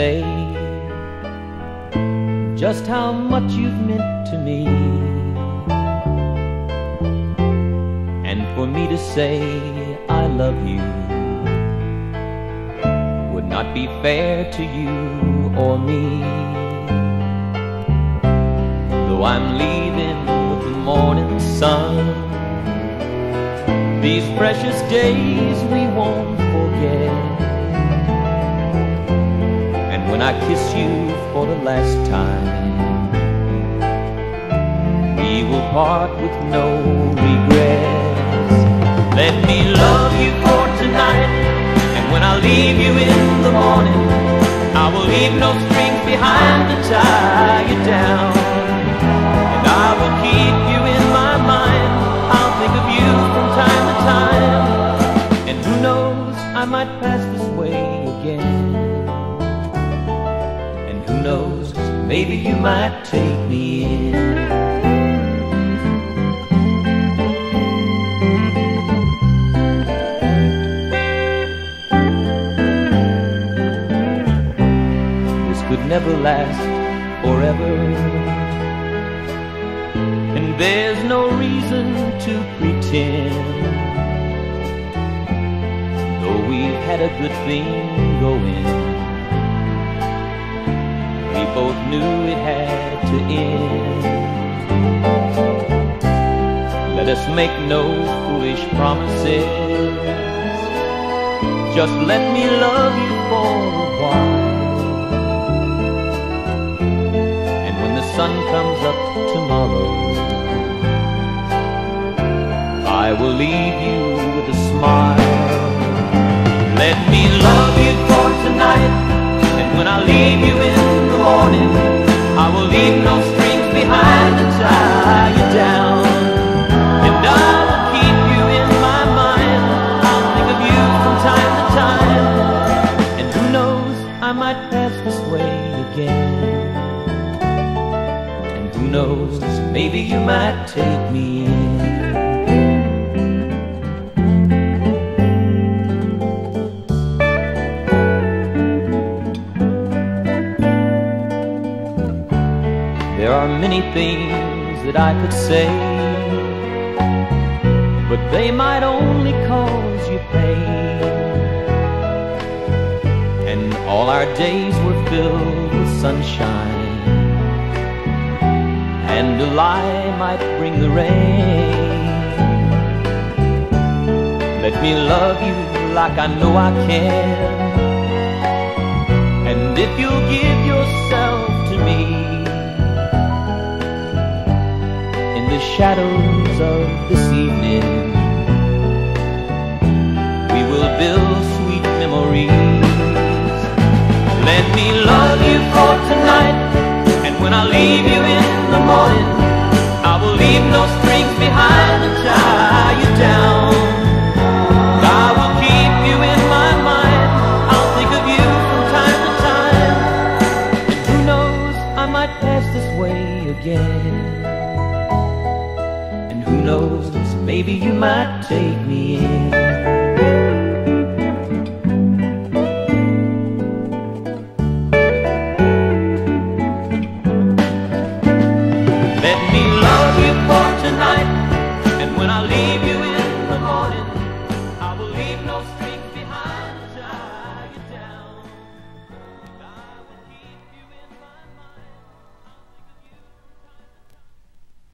say just how much you've meant to me. And for me to say I love you would not be fair to you or me. Though I'm leaving with the morning sun, these precious days we won't forget. Kiss you for the last time, we will part with no regrets. Let me love you for tonight, and when I leave you in the morning, I will leave no strings behind to tie you knows, maybe you might take me in. This could never last forever. And there's no reason to pretend. Though we've had a good thing going, both knew it had to end. Let us make no foolish promises. Just let me love you for a while. And when the sun comes up tomorrow, I will leave you with a smile. Let me love you for tonight, and when I leave you morning, I will leave no strings behind to tie you down. And I will keep you in my mind, I'll think of you from time to time. And who knows, I might pass this way again. And who knows, maybe you might take me in. There are many things that I could say, but they might only cause you pain. And all our days were filled with sunshine, and a lie might bring the rain. Let me love you like I know I can. Shadows of this evening, we will build sweet memories. Let me love you for tonight, and when I leave you in the morning, I will leave no strings behind to tie you down. I will keep you in my mind. I'll think of you from time to time. And who knows, I might pass this way again. Knows, maybe you might take me in.